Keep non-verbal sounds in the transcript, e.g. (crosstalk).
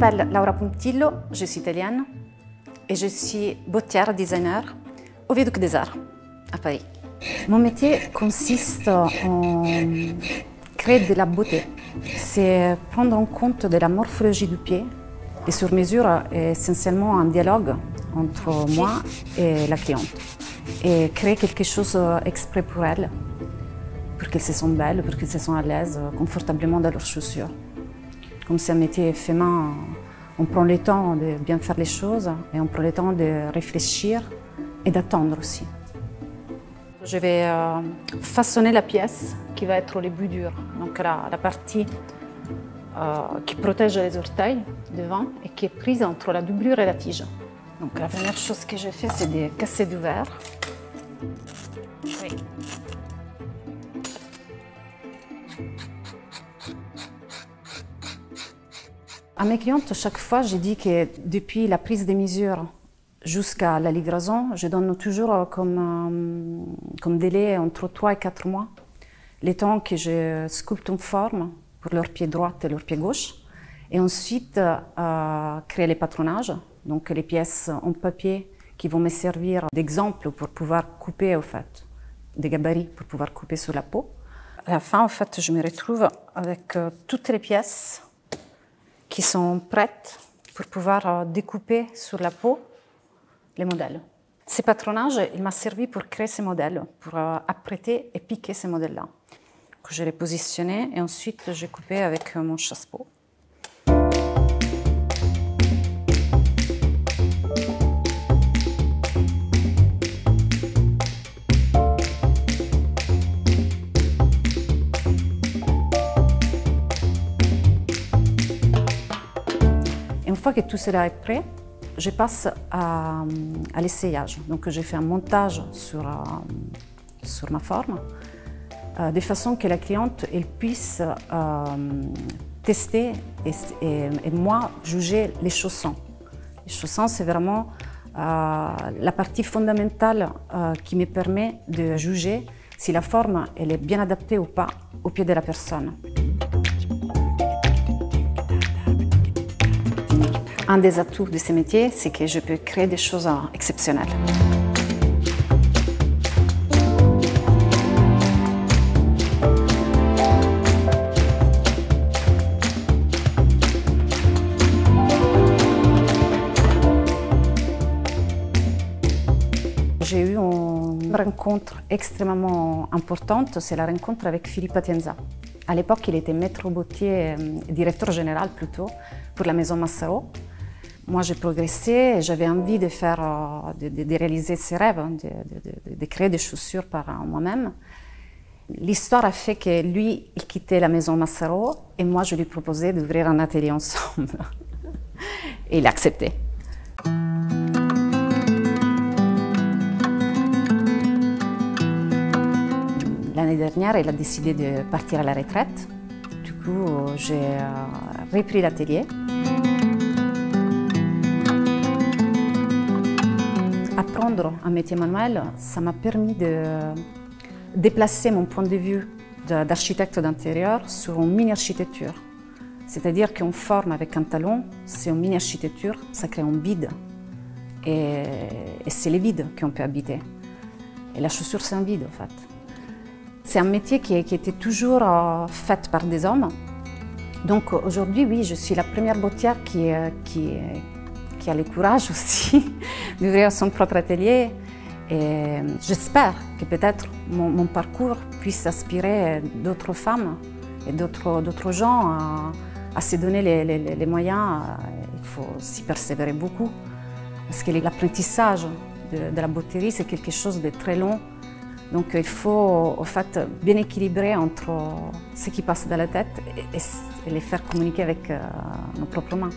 m'appelle Laura Puntillo, je suis italienne et je suis bottière designer au Viaduc des Arts à Paris. Mon métier consiste en créer de la beauté. C'est prendre en compte de la morphologie du pied et sur mesure essentiellement un dialogue entre moi et la cliente et créer quelque chose exprès pour elle, pour qu'elles se sentent belles, pour qu'elles se sentent à l'aise confortablement dans leurs chaussures. Comme c'est un métier fait main, on prend le temps de bien faire les choses et on prend le temps de réfléchir et d'attendre aussi. Je vais euh, façonner la pièce qui va être le plus dur, donc la, partie euh, qui protège les orteils devant et qui est prise entre la doublure et la tige. Donc la première chose que j'ai fait, c'est de casser du verre. À mes clientes, chaque fois, j'ai dit que depuis la prise des mesures jusqu'à la livraison, je donne toujours comme, euh, comme délai entre 3 et 4 mois les temps que je sculpte une forme pour leur pied droit et leur pied gauche. Et ensuite, euh, créer les patronages, donc les pièces en papier qui vont me servir d'exemple pour pouvoir couper, au fait, des gabarits pour pouvoir couper sur la peau. À la fin, en fait, je me retrouve avec euh, toutes les pièces qui sont prêtes pour pouvoir euh, découper sur la peau les modèles. Ces patronages, il m'a servi pour créer ces modèles, pour euh, apprêter et piquer ces modèles-là. Je les positionnais et ensuite j'ai coupé avec mon chasse-peau. Fois que tout cela est prêt, je passe à, à l'essayage. Donc j'ai fait un montage sur, euh, sur ma forme, euh, de façon que la cliente elle puisse euh, tester et, moi juger les chaussons. Les chaussons, c'est vraiment euh, la partie fondamentale euh, qui me permet de juger si la forme elle est bien adaptée ou pas au pied de la personne. Un des atouts de ce métier, c'est que je peux créer des choses exceptionnelles. J'ai eu une rencontre extrêmement importante, c'est la rencontre avec Philippe Atienza. À l'époque, il était maître bottier, directeur général plutôt, pour la maison Massaro. Moi, j'ai progressé et j'avais envie de, faire, de, de, réaliser ces rêves, de, de créer des chaussures par moi-même. L'histoire a fait que lui, il quittait la maison Massaro et moi, je lui proposais d'ouvrir un atelier ensemble. (laughs) et il a accepté. L'année dernière, il a décidé de partir à la retraite. Du coup, j'ai repris l'atelier. Apprendre un métier manuel, ça m'a permis de déplacer mon point de vue d'architecte d'intérieur sur une mini-architecture. C'est-à-dire qu'on forme avec un talon, c'est une mini-architecture, ça crée un vide. Et, et c'est le vide qu'on peut habiter. Et la chaussure, c'est un vide, en fait. C'est un métier qui, était toujours euh, fait par des hommes. Donc aujourd'hui, oui, je suis la première bottière qui, qui, qui a le courage (laughs) aussi d'ouvrir son propre atelier. Et j'espère que peut-être mon, parcours puisse inspirer d'autres femmes et d'autres gens à, se donner les, moyens. Il faut s'y persévérer beaucoup. Parce que l'apprentissage de, la botterie, c'est quelque chose de très long. Donc il faut en fait bien équilibrer entre ce qui passe dans la tête et, et les faire communiquer avec euh, nos propres mains.